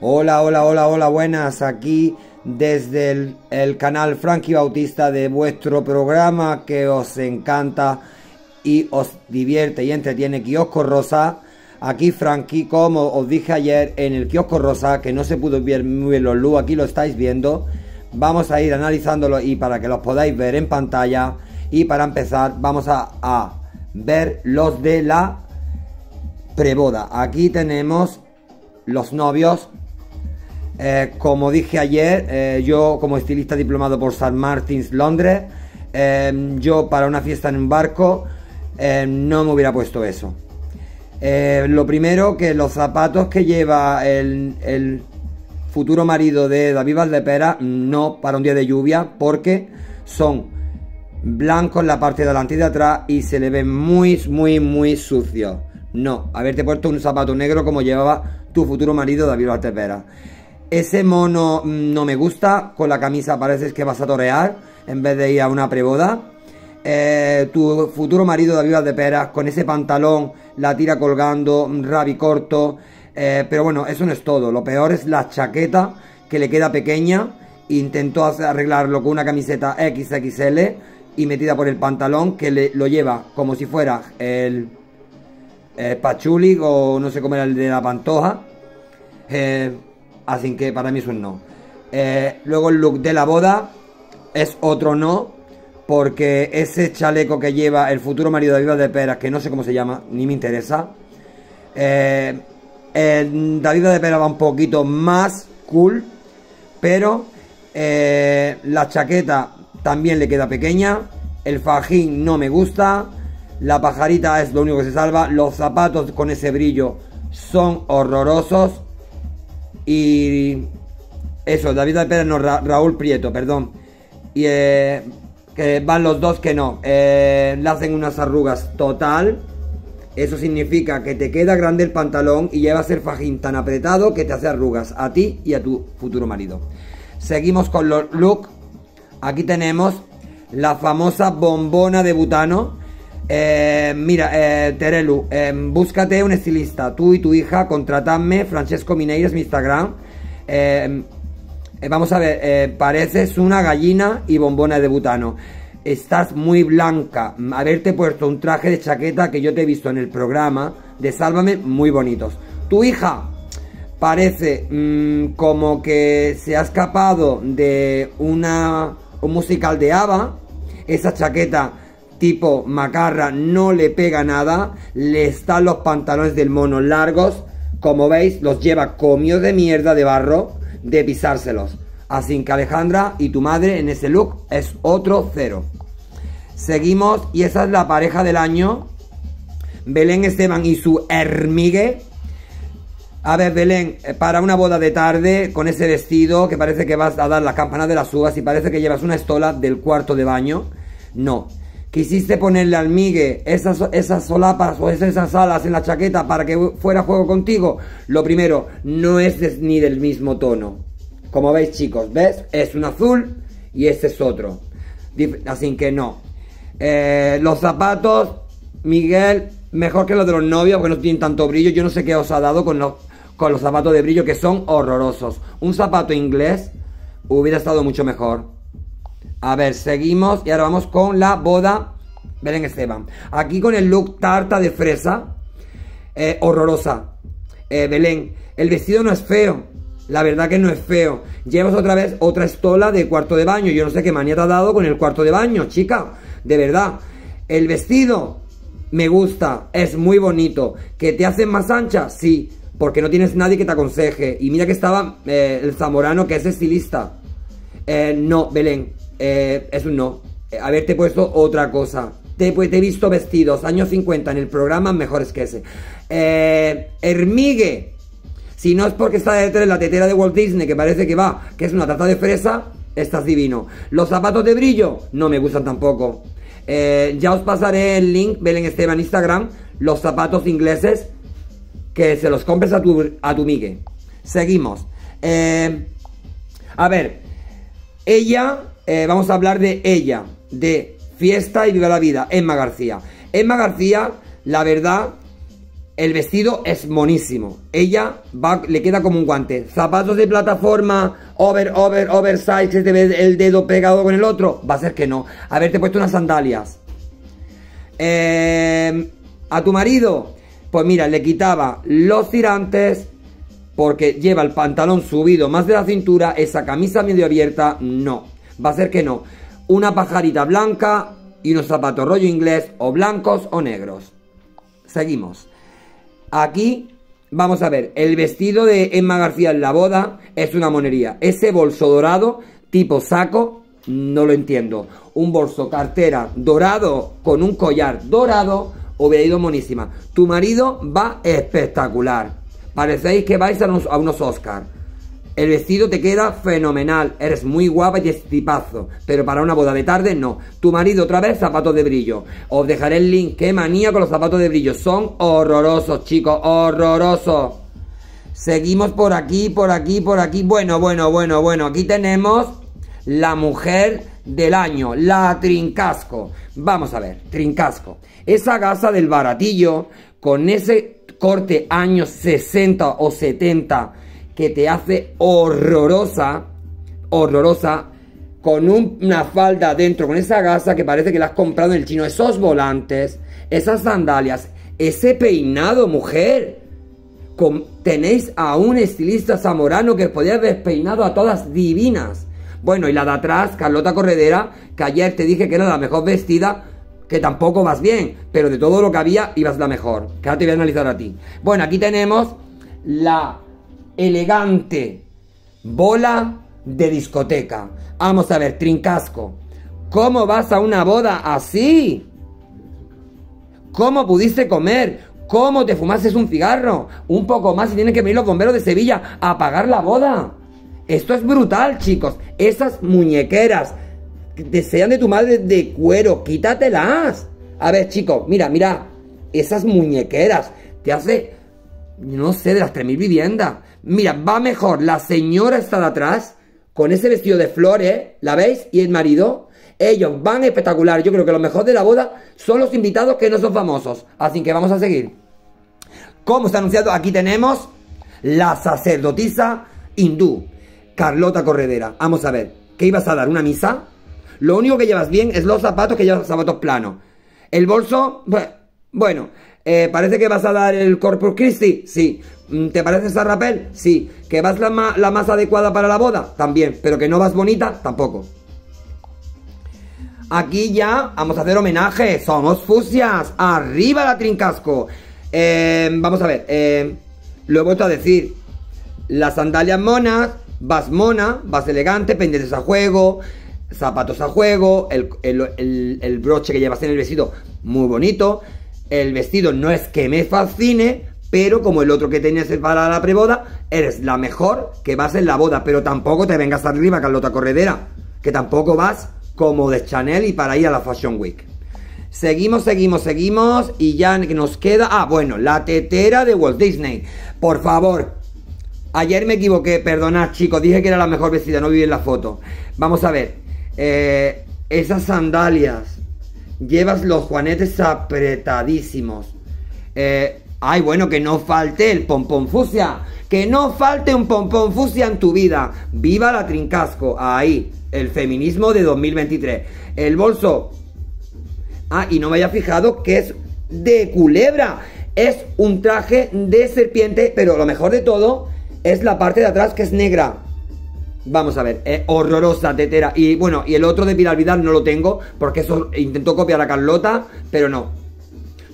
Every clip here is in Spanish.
Hola, hola, hola, hola, buenas. Aquí desde el, canal Frankie Bautista de vuestro programa que os encanta y os divierte y entretiene, Kiosco Rosa. Aquí Frankie, como os dije ayer en el Kiosco Rosa, que no se pudo ver muy bien los luz, aquí lo estáis viendo. Vamos a ir analizándolo y para que los podáis ver en pantalla. Y para empezar, vamos a, a ver los de la preboda. Aquí tenemos los novios eh, como dije ayer, eh, yo como estilista diplomado por St. Martins, Londres, eh, yo para una fiesta en un barco no me hubiera puesto eso. lo primero, que los zapatos que lleva el, futuro marido de David Valdepera, no para un día de lluvia, porque son blancos en la parte de delante y de atrás y se le ven muy, muy, muy sucios. No, haberte puesto un zapato negro como llevaba tu futuro marido David Valdepera. Ese mono mm, no me gusta. Con la camisa parece que vas a torear en vez de ir a una preboda. Eh, tu futuro marido David de Peras con ese pantalón, la tira colgando, rabi corto. Eh, pero bueno, eso no es todo. Lo peor es la chaqueta que le queda pequeña. Intentó arreglarlo con una camiseta XXL y metida por el pantalón que le, lo lleva como si fuera el, el o no sé cómo era el de la pantoja. Eh, Así que para mí es un no. Eh, luego el look de la boda es otro no. Porque ese chaleco que lleva el futuro marido de Viva de Peras, que no sé cómo se llama, ni me interesa. Eh, David de Peras va un poquito más cool. Pero eh, la chaqueta también le queda pequeña. El fajín no me gusta. La pajarita es lo único que se salva. Los zapatos con ese brillo son horrorosos. Y eso, David Pérez, no, Raúl Prieto, perdón. Y eh, que van los dos que no. Eh, le hacen unas arrugas total. Eso significa que te queda grande el pantalón y llevas el fajín tan apretado que te hace arrugas a ti y a tu futuro marido. Seguimos con los look. Aquí tenemos la famosa bombona de butano. Eh, mira, eh, Terelu, eh, búscate un estilista, tú y tu hija, contratadme, Francesco Mineiros, mi Instagram. Eh, vamos a ver, pareces una gallina y bombona de butano. Estás muy blanca. Haberte puesto un traje de chaqueta que yo te he visto en el programa de Sálvame, muy bonitos. Tu hija parece mm, como que se ha escapado de una, un musical de Ava. Esa chaqueta tipo macarra no le pega nada, le están los pantalones del mono largos, como veis los lleva comidos de mierda de barro de pisárselos. Así que Alejandra y tu madre en ese look es otro cero. Seguimos y esa es la pareja del año. Belén Esteban y su Hermigue. A ver, Belén, eh, para una boda de tarde con ese vestido que parece que vas a dar las campanas de las uvas y parece que llevas una estola del cuarto de baño. No, quisiste ponerle al Migue esas, esas solapas o esas alas en la chaqueta para que fuera juego contigo, lo primero, no es ni del mismo tono. Como veis chicos, ¿ves? Es un azul y este es otro. Así que no. Eh, los zapatos, Miguel, mejor que los de los novios porque no tienen tanto brillo. Yo no sé qué os ha dado con los, con los zapatos de brillo que son horrorosos. Un zapato inglés hubiera estado mucho mejor. A ver, seguimos y ahora vamos con la boda Belén Esteban. Aquí con el look tarta de fresa. Eh, horrorosa. Eh, Belén, el vestido no es feo. La verdad que no es feo. Llevas otra vez otra estola de cuarto de baño. Yo no sé qué manía te ha dado con el cuarto de baño, chica. De verdad. El vestido me gusta. Es muy bonito. ¿Que te hacen más ancha? Sí. Porque no tienes nadie que te aconseje. Y mira que estaba eh, el zamorano que es estilista. no, Belén. Eh, es un no. Eh, haberte puesto otra cosa. Te, pues, te, he visto vestidos años 50 en el programa mejores que ese. Eh, Hermigue. Si no es porque está detrás de la tetera de Walt Disney, que parece que va, que es una tarta de fresa, estás divino. Los zapatos de brillo, no me gustan tampoco. Eh, ya os pasaré el link, Belén Esteban Instagram, los zapatos ingleses, que se los compres a tu, a tu migue. Seguimos. a ver, ella eh, vamos a hablar de ella, de Fiesta y Viva la Vida, Emma García. Emma García, la verdad, El vestido es monísimo. Ella va, le queda como un guante. Zapatos de plataforma, over, over, oversize, que te ve el dedo pegado con el otro. Va a ser que no. Haberte puesto unas sandalias. Eh, a tu marido, pues mira, le quitaba los tirantes porque lleva el pantalón subido más de la cintura, esa camisa medio abierta, no. Va a ser que no. Una pajarita blanca y unos zapatos rollo inglés o blancos o negros. Seguimos. Aquí vamos a ver, el vestido de Emma García en la boda es una monería. Ese bolso dorado, tipo saco, no lo entiendo. Un bolso cartera dorado con un collar dorado, hubiera ido monísima. Tu marido va espectacular. Parecéis que vais a unos, a unos Oscar. El vestido te queda fenomenal, eres muy guapa y estipazo, pero para una boda de tarde no. Tu marido otra vez zapatos de brillo. Os dejaré el link, qué manía con los zapatos de brillo. Son horrorosos, chicos, horrorosos. Seguimos por aquí, por aquí, por aquí. Bueno, bueno, bueno, bueno, aquí tenemos la mujer del año, la Trincasco. Vamos a ver, Trincasco. Esa gasa del baratillo, con ese corte años 60 o 70 que te hace horrorosa, horrorosa, con una falda dentro, con esa gasa que parece que la has comprado en el chino, esos volantes, esas sandalias, ese peinado, mujer. tenéis a un estilista zamorano que podía haber peinado a todas divinas. Bueno, y la de atrás, Carlota Corredera, que ayer te dije que era la mejor vestida, que tampoco vas bien, pero de todo lo que había ibas la mejor. Que ahora te voy a analizar a ti. Bueno, aquí tenemos la elegante bola de discoteca. Vamos a ver, Trincasco, ¿cómo vas a una boda así? ¿Cómo pudiste comer? ¿Cómo te fumaste un cigarro? Un poco más y tienen que venir los bomberos de Sevilla a apagar la boda. Esto es brutal, chicos. Esas muñequeras que desean de tu madre de cuero, quítatelas. A ver, chicos, mira, mira. Esas muñequeras te hace, no sé, de las 3.000 viviendas. Mira, va mejor la señora está de atrás, con ese vestido de flores, ¿la veis? Y el marido. Ellos van espectacular. Yo creo que lo mejor de la boda son los invitados que no son famosos. Así que vamos a seguir. Como está anunciado, aquí tenemos la sacerdotisa hindú, Carlota Corredera. Vamos a ver, ¿qué ibas a dar? ¿Una misa? Lo único que llevas bien es los zapatos, que llevas zapatos planos. El bolso, bueno, eh, parece que vas a dar el Corpus Christi, sí. Mm, ¿Te parece esa rapel? Sí. ¿Que vas la, más adecuada para la boda? También. ¿Pero que no vas bonita? Tampoco. Aquí ya vamos a hacer homenaje. Somos fusias. Arriba la trincasco. Eh, vamos a ver. Eh, lo he vuelto a decir. Las sandalias monas. Vas mona. Vas elegante. Pendientes a juego. Zapatos a juego. El broche que llevas en el vestido. Muy bonito. El vestido no es que me fascine pero como el otro que tenías para la preboda, eres la mejor que vas en la boda, pero tampoco te vengas arriba, Carlota Corredera, que tampoco vas como de Chanel y para ir a la Fashion Week. Seguimos, seguimos, seguimos y ya nos queda... Ah, bueno, la tetera de Walt Disney. Por favor, ayer me equivoqué, perdonad chicos, dije que era la mejor vestida, no vi en la foto. Vamos a ver, eh, esas sandalias, llevas los juanetes apretadísimos. Eh, Ay, bueno, que no falte el pompón fusia. Que no falte un pompón fusia en tu vida. Viva la trincasco. Ahí, el feminismo de 2023. El bolso. Ah, y no me haya fijado que es de culebra. Es un traje de serpiente, pero lo mejor de todo es la parte de atrás que es negra. Vamos a ver, es horrorosa tetera. Y bueno, y el otro de Pilar Vidal no lo tengo, porque eso intentó copiar a Carlota, pero no.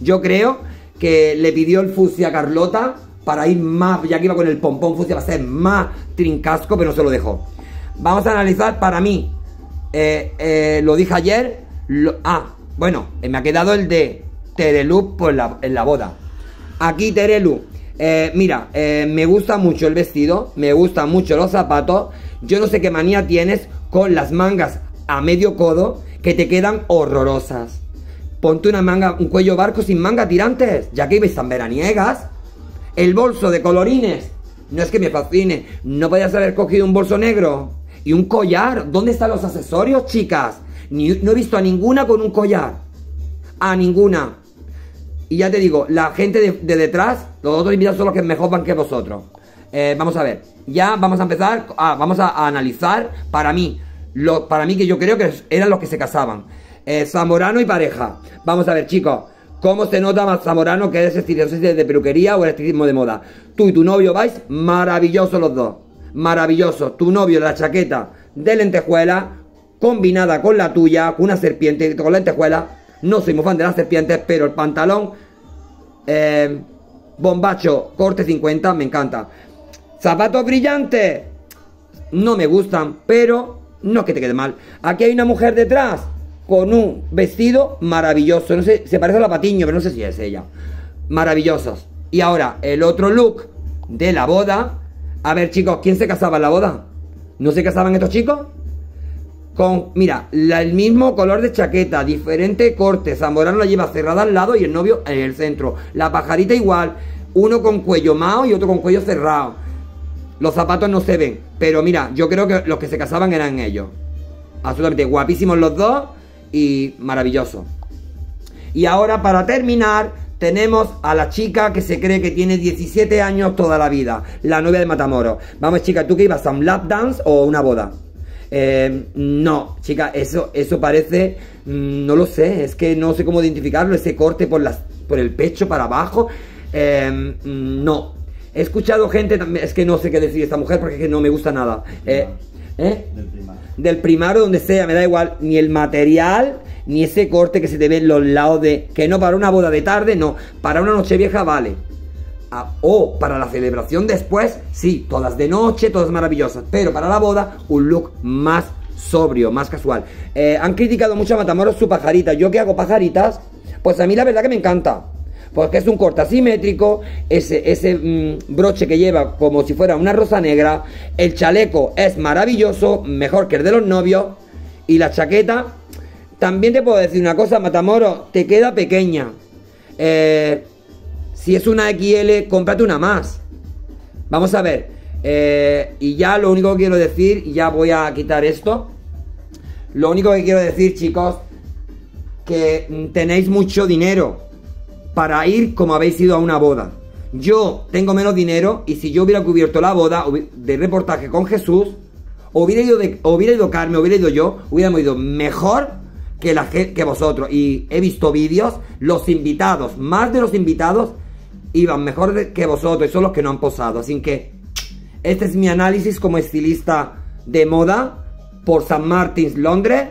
Yo creo que le pidió el fusia a Carlota para ir más, ya que iba con el pompón fusia, va a ser más trincasco, pero no se lo dejó. Vamos a analizar para mí, eh, eh, lo dije ayer, ah, bueno, eh, me ha quedado el de Terelu por la, en la boda. Aquí Terelu, mira, me gusta mucho el vestido, me gustan mucho los zapatos, yo no sé qué manía tienes con las mangas a medio codo que te quedan horrorosas. Ponte una manga, un cuello barco sin manga tirantes, ya que ibais tan veraniegas. El bolso de colorines. No es que me fascine. No podías haber cogido un bolso negro. Y un collar. ¿Dónde están los accesorios, chicas? no he visto a ninguna con un collar. A ninguna. Y ya te digo, la gente de, detrás, los otros invitados son los que mejor van que vosotros. Eh, vamos a ver, ya vamos a empezar, ah, vamos a, analizar para mí, para mí que yo creo que eran los que se casaban. Eh, Zamorano y pareja. Vamos a ver, chicos, cómo se nota más Zamorano que es estilismo de peluquería o el estilismo de moda. Tú y tu novio vais maravillosos los dos. Maravillosos. Tu novio la chaqueta de lentejuela combinada con la tuya, con una serpiente con lentejuela. No soy muy fan de las serpientes, pero el pantalón eh, bombacho corte 50 me encanta. Zapatos brillantes no me gustan, pero no que te quede mal. Aquí hay una mujer detrás con un vestido maravilloso. No sé, se parece a la Patiño, pero no sé si es ella. Maravillosos. Y ahora, el otro look de la boda. A ver, chicos, ¿quién se casaba en la boda? ¿No se casaban estos chicos? Con, mira, el mismo color de chaqueta, diferente corte. Zamorano la lleva cerrada al lado y el novio en el centro. La pajarita igual, uno con cuello mao y otro con cuello cerrado. Los zapatos no se ven, pero mira, yo creo que los que se casaban eran ellos. Absolutamente guapísimos los dos y maravilloso. Y ahora para terminar tenemos a la chica que se cree que tiene 17 años toda la vida, la novia de Matamoros. Vamos chica, ¿tú que ibas a un lap dance o una boda? Eh, no, chica, eso, eso parece, mm, no lo sé, es que no sé cómo identificarlo, ese corte por, las, por el pecho para abajo, eh, no. He escuchado gente, es que no sé qué decir esta mujer porque es que no me gusta nada. Eh, ¿Eh? Del primario. Del donde sea, me da igual ni el material, ni ese corte que se te ve en los lados de. Que no para una boda de tarde, no. Para una noche vieja vale. Ah, o para la celebración después, sí, todas de noche, todas maravillosas. Pero para la boda, un look más sobrio, más casual. Eh, han criticado mucho a Matamoros su pajarita. Yo que hago pajaritas, pues a mí la verdad que me encanta porque es un corte asimétrico, ese, ese mm, broche que lleva como si fuera una rosa negra, el chaleco es maravilloso, mejor que el de los novios, y la chaqueta, también te puedo decir una cosa, Matamoro, te queda pequeña. Eh, si es una XL, cómprate una más. Vamos a ver. Eh, y ya lo único que quiero decir, ya voy a quitar esto. Lo único que quiero decir, chicos, que tenéis mucho dinero para ir como habéis ido a una boda. Yo tengo menos dinero y si yo hubiera cubierto la boda de reportaje con Jesús, hubiera ido, de, hubiera ido Carmen, hubiera ido yo, hubiéramos ido mejor que, que vosotros. Y he visto vídeos, los invitados, más de los invitados, iban mejor que vosotros y son los que no han posado. Así que este es mi análisis como estilista de moda por San Martín, Londres.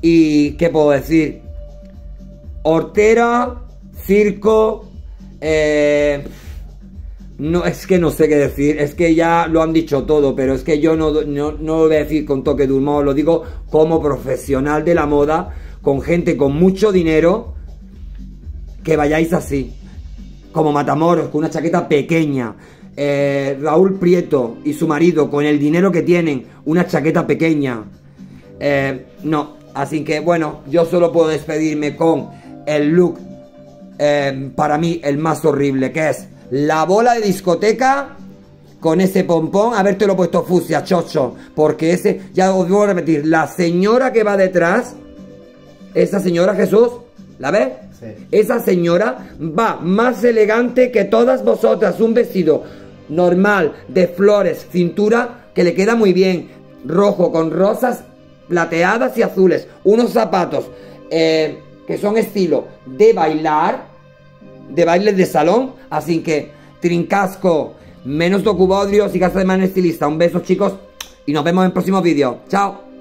Y qué puedo decir, Hortera circo, eh, no, es que no sé qué decir, es que ya lo han dicho todo, pero es que yo no, no, no, lo voy a decir con toque de humor, lo digo como profesional de la moda, con gente con mucho dinero, que vayáis así, como Matamoros, con una chaqueta pequeña, eh, Raúl Prieto y su marido, con el dinero que tienen, una chaqueta pequeña, eh, no, así que bueno, yo solo puedo despedirme con el look Em, para mí el más horrible, que es la bola de discoteca con ese pompón, haberte lo puesto fusia, chocho, porque ese, ya os voy a repetir, la señora que va detrás, esa señora Jesús, ¿la ves? Esa señora va más elegante que todas vosotras, un vestido normal de flores, cintura, que le queda muy bien, rojo con rosas plateadas y azules, unos zapatos, eh, que son estilo de bailar, de baile de salón. Así que, trincasco, menos docubodrios y casa de man estilista. Un beso, chicos, y nos vemos en próximos vídeos. Chao.